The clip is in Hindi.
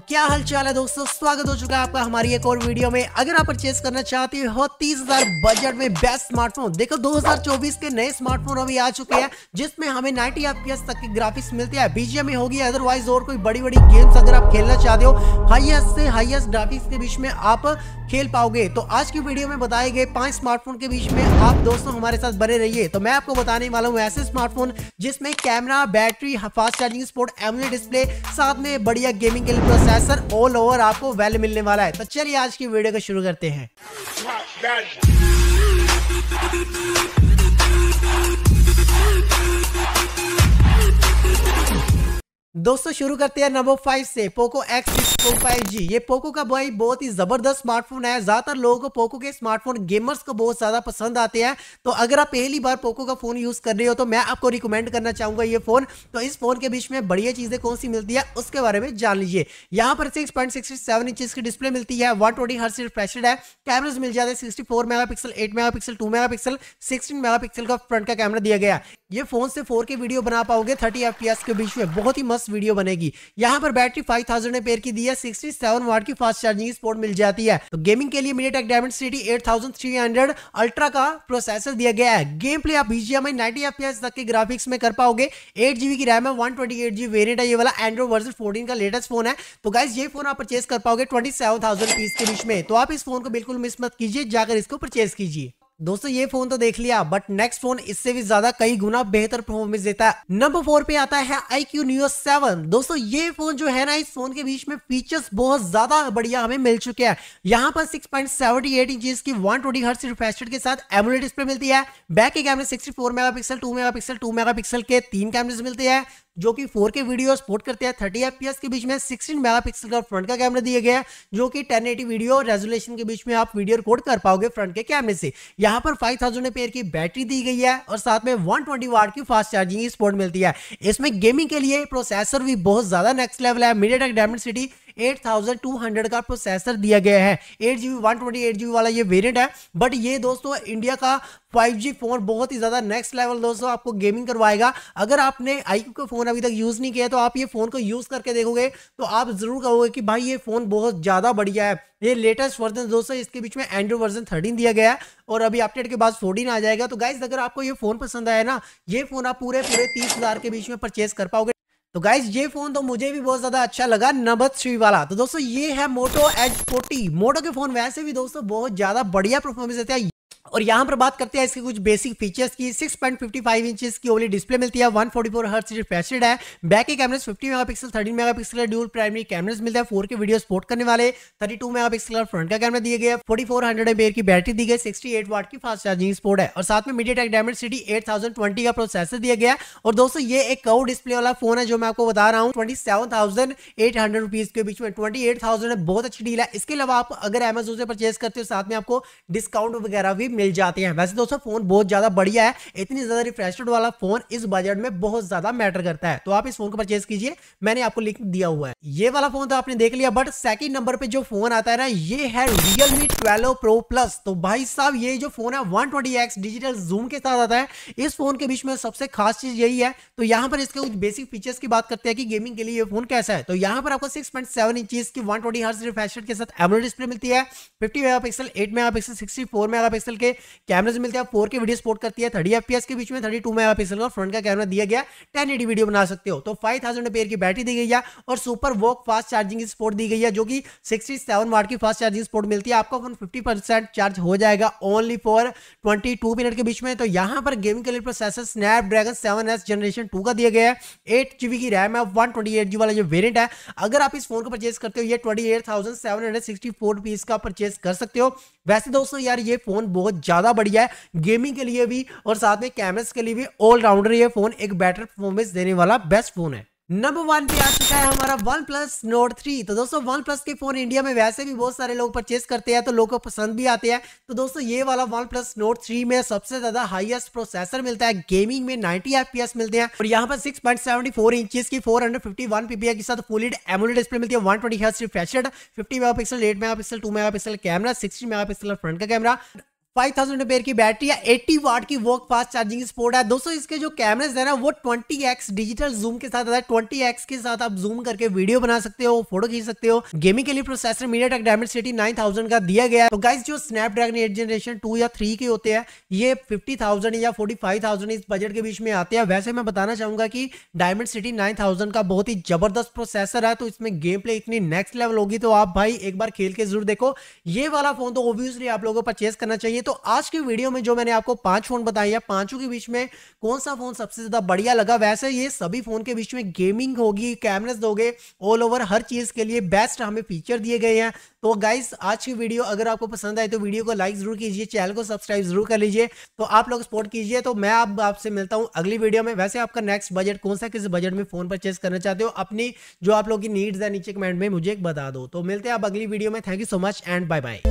क्या हाल चाल है दोस्तों? स्वागत हो चुका है आपका हमारी एक और वीडियो में। अगर आप परचेज करना चाहते हो तीस हज़ार बजट में बेस्ट स्मार्टफ़ोन देखो 2024 के नए स्मार्टफ़ोन अभी आ चुके हैं, जिसमें हमें 90 एफपीएस तक की ग्राफिक्स मिलती है। बीजीएम में होगी अदरवाइज़ और कोई बड़ी बड़ी गेम्स अगर आप खेलना चाहते हो हाईएस्ट से हाईएस्ट ग्राफिक्स के बीच में आप खेल पाओगे। तो आज की वीडियो में बताए गए पाँच स्मार्टफ़ोन के बीच में आप दोस्तों हमारे साथ बने रहिए। तो मैं आपको बताने वाला हूँ ऐसे स्मार्टफ़ोन जिसमें camera battery fast charging support AMOLED display साथ में बढ़िया गेमिंग के लिए प्रोसेसर ऑल ओवर आपको वेल मिलने वाला है। तो चलिए आज की वीडियो को शुरू करते हैं। दोस्तों, शुरू करते हैं नंबर फाइव से। Poco X six five G ये पोको का भाई बहुत ही ज़बरदस्त स्मार्टफ़ोन है। ज़्यादातर लोगों को पोको के स्मार्टफ़ोन गेमर्स को बहुत ज़्यादा पसंद आते हैं। तो अगर आप पहली बार पोको का फ़ोन यूज़ कर रहे हो तो मैं आपको रिकमेंड करना चाहूँगा ये फ़ोन तो इस फ़ोन के बीच में बढ़िया चीज़ें कौन सी मिलती है, उसके बारे में जान लीजिए। यहाँ पर six point sixty seven inch की डिस्प्ले मिलती है। वन ट्वेंटी हर रिफ्रेशड है। कैमराज मिल जाते हैं sixty four megapixel eight megapixel two megapixel sixteen megapixel का फ्रंट का कैमरा दिया गया। ये फ़ोन से फोर के वीडियो बना पाओगे, थर्टी एफ़ के बीच में। बहुत ही मस्त वीडियो बनेगी। यहाँ पर बैटरी फाइव थाउज़ेंड पेयर की दी है सिक्सटी सेवन वाट की फास्ट चार्जिंग स्पोर्ट मिल जाती है। तो गेमिंग के लिए MediaTek Dimensity eight thousand three hundred ultra का प्रोसेसर दिया गया है। गेम प्ले आप बीजीएमआई नाइनटी एफ़ तक के ग्राफिक्स में कर पाओगे। एट की रैम है one twenty eight G variant है ये वाला। एंड्रॉइड वर्जन फोर्टीन का लेटेस्ट फ़ोन है। तो गाइज़ ये फ़ोन आप परचेज कर पाओगे ट्वेंटी सेवन के बीच में। तो आप इस फ़ोन को बिल्कुल मिस मत कीजिए, जाकर इसको परचेज कीजिए। दोस्तों, ये फ़ोन तो देख लिया बट नेक्स्ट फ़ोन इससे भी ज़्यादा कई गुना बेहतर परफॉर्मेंस देता है। नंबर फोर पे आता है आई क्यू न्यू सेवन दोस्तों, ये फ़ोन जो है ना, इस फ़ोन के बीच में फीचर्स बहुत ज़्यादा बढ़िया हमें मिल चुके हैं। यहाँ पर 6.78 पॉइंट इंचेस की 120 ट्वेंटी हर्ट्ज रिफ्रेश के साथ एमोलेड डिस्प्ले मिलती है। बैक के कैमरे sixty four mega 64 megapixel 2 megapixel 2 megapixel के तीन कैमरे मिलते हैं। जो कि 4K वीडियो सपोर्ट करते हैं 30 एफपीएस के बीच में 16 मेगापिक्सल का फ्रंट का कैमरा दिया गया है, जो कि 1080 वीडियो रेजोल्यूशन के बीच में आप वीडियो रिकॉर्ड कर पाओगे फ्रंट के कैमरे से। यहाँ पर 5000 पेयर की बैटरी दी गई है और साथ में 120 वाट की फास्ट चार्जिंग सपोर्ट मिलती है। इसमें गेमिंग के लिए प्रोसेसर भी बहुत ज़्यादा नेक्स्ट लेवल है। मीडिया टेक डायमंड सिटी 8200 का प्रोसेसर दिया गया है। एट एट जीबी वाला ये वेरिएंट है। बट ये दोस्तों इंडिया का 5G फ़ोन बहुत ही ज़्यादा नेक्स्ट लेवल दोस्तों आपको गेमिंग करवाएगा। अगर आपने आईक्यू का फ़ोन अभी तक यूज़ नहीं किया तो आप ये फ़ोन को यूज़ करके देखोगे तो आप ज़रूर कहोगे कि भाई ये फ़ोन बहुत ज़्यादा बढ़िया है। ये लेटेस्ट वर्जन दोस्तों, इसके बीच में एंड्रॉइड वर्जन 13 दिया गया है। और अभी अपडेट के बाद 14 आ जाएगा। तो गाइज़ अगर आपको ये फ़ोन पसंद आया ना, ये फ़ोन आप पूरे पूरे तीस हज़ार के बीच में परचेज कर पाओगे। तो गाइज़ ये फ़ोन तो मुझे भी बहुत ज़्यादा अच्छा लगा नबत श्री वाला तो दोस्तों, ये है मोटो एच फोर्टी मोटो के फ़ोन वैसे भी दोस्तों बहुत ज़्यादा बढ़िया परफॉर्मेंस देते हैं। और यहाँ पर बात करते हैं इसके कुछ बेसिक फीचर्स की। 6.55 इंचेस की ओली डिस्प्ले मिलती है 144 फोर्टी फोर रिफ्रेशड है। बैक के कैमरे 50 मेगापिक्सल 13 मेगापिक्सल ड्यूल प्राइमरी कैमरे मिलते हैं। 4 के वीडियो सपोर्ट करने वाले 32 मेगापिक्सल फ्रंट का कैमरा दिए गए 4400 एमएएच की बैटरी दी गई 68 वाट की फास्ट चार्जिंग सपोर्ट है। और साथ में MediaTek Dimensity eight का प्रोसेसर दिया गया और दोस्तों, ये एक कव डिस्प्ले वाला फ़ोन है जो मैं आपको बता रहा हूँ। ट्वेंटी रुपीज़ के बीच में ट्वेंटी बहुत अच्छी डील है। इसके अलावा आप अगर एमेजोन से परचेज करते हो, साथ में आपको डिस्काउंट वगैरह भी जाते हैं। वैसे दोस्तों, फ़ोन बहुत ज़्यादा बढ़िया है। इतनी ज़्यादा रिफ्रेशड वाला फ़ोन इस बजट में बहुत ज़्यादा मैटर करता है। तो आप इस फ़ोन को परचेज कीजिए। मैंने आपको लिंक दिया हुआ है। ये वाला फ़ोन तो आपने देख लिया बट सेकंड नंबर पे जो फ़ोन आता है ना, ये है Realme 12 Pro Plus तो भाई साहब, ये जो फ़ोन है 120x डिजिटल जूम के साथ आता है। इस फ़ोन के बीच में सबसे खास चीज़ यही है। तो यहाँ पर इसके कुछ बेसिक फीचर्स की बात करते हैं कि गेमिंग के लिए ये फ़ोन कैसा है। तो यहाँ पर आपको 6.7 इंचेस की 120 ट्वेंटी हर्ट्ज रिफ्रेश के साथ एमोलेड डिस्प्ले मिलती है। 50 मेगापिक्सल 8 मेगापिक्सल 64 मेगापिक्सल के कैमरे मिलते हैं फोर के वीडियो सपोर्ट करती है थर्टी एफ़ के बीच में थर्टी टू मेगा पिक्सल का फ्रंट का कैमरा दिया गया टेन वीडियो बना सकते हो। तो फाइव थाउज़ेंड की बैटरी दी गई है और super VOOC fast charging support दी गई है, जो कि सिक्सटी सेवन वाट की फास्ट चार्जिंग सपोर्ट मिलती है। आपका फ़ोन फिफ्टी परसेंट चार्ज हो जाएगा only for twenty two minute के बीच में। तो यहाँ पर गेमिंग के लिए processor Snapdragon seven S generation two का दिया गया है। एट जीबी की रैम है वन ट्वेंटी एट जी वाला जो वेरियंट है। अगर आप इस फ़ोन को परचेज करते हो, ये twenty eight thousand seven hundred sixty four rupees का परचेज कर सकते हो। वैसे दोस्तों यार, ये फ़ोन बहुत ज़्यादा बढ़िया है। गेमिंग के लिए भी और साथ में कैमरे के लिए भी ऑलराउंडर ये फ़ोन एक बेटर परफॉर्मेंस देने वाला बेस्ट फ़ोन है। नंबर वन पे आ चुका है हमारा वन प्लस नोट थ्री तो दोस्तों वन प्लस के फ़ोन इंडिया में वैसे भी बहुत सारे लोग परचेस करते हैं तो लोगों को पसंद भी आते हैं। तो दोस्तों, ये वाला वन प्लस नोट थ्री में सबसे ज़्यादा हाईएस्ट प्रोसेसर मिलता है। गेमिंग में 90 एफपीएस मिलते हैं। और यहाँ पर 6.74 पॉइंट इंचेस की 451 पीपीआई के साथ फुल एमोलेड डिस्प्ले मिलती है। 120 twenty hertz refreshed 50 megapixel 8 megapixel 2 megapixel camera 60 megapixel front का कैमरा फाइव थाउज़ेंड की बैटरी या 80 वाट की वर्क फास्ट चार्जिंग सपोर्ट है। दोस्तों, इसके जो कैमरेज है ना, वो 20x डिजिटल जूम के साथ आता है। 20x के साथ आप जूम करके वीडियो बना सकते हो फ़ोटो खींच सकते हो। गेमिंग के लिए processor MediaTek Dimensity 9000 का दिया गया है। तो गाइस जो स्नैपड्रैगन एट जनरेशन टू या थ्री के होते हैं, ये फिफ्टी या फोर्टी इस बजट के बीच में आते हैं। वैसे मैं बताना चाहूँगा कि डायमंड सिटी नाइन का बहुत ही ज़बरदस्त प्रोसेसर है। तो इसमें गेम प्ले इतनी नेक्स्ट लेवल होगी तो आप भाई एक बार खेल के ज़रूर देखो। ये वाला फ़ोन तो ऑब्वियसली आप लोगों को परचेस करना चाहिए। तो आज की वीडियो में जो मैंने आपको पाँच फ़ोन बताई है, पाँचों के बीच में कौन सा फ़ोन सबसे ज़्यादा बढ़िया लगा? वैसे ये सभी फ़ोन के बीच में गेमिंग होगी कैमरेज दोगे ऑल ओवर हर चीज़ के लिए बेस्ट हमें फीचर दिए गए हैं। तो गाइस आज की वीडियो अगर आपको पसंद आए तो वीडियो को लाइक ज़रूर कीजिए चैनल को सब्सक्राइब ज़रूर कर लीजिए। तो आप लोग सपोर्ट कीजिए तो मैं आप आपसे मिलता हूँ अगली वीडियो में। वैसे आपका नेक्स्ट बजट कौन सा, किस बजट में फ़ोन परचेज करना चाहते हो, अपनी जो आप लोग की नीड्स है नीचे कमेंट में मुझे बता दो। तो मिलते हैं आप अगली वीडियो में। Thank you so much and bye bye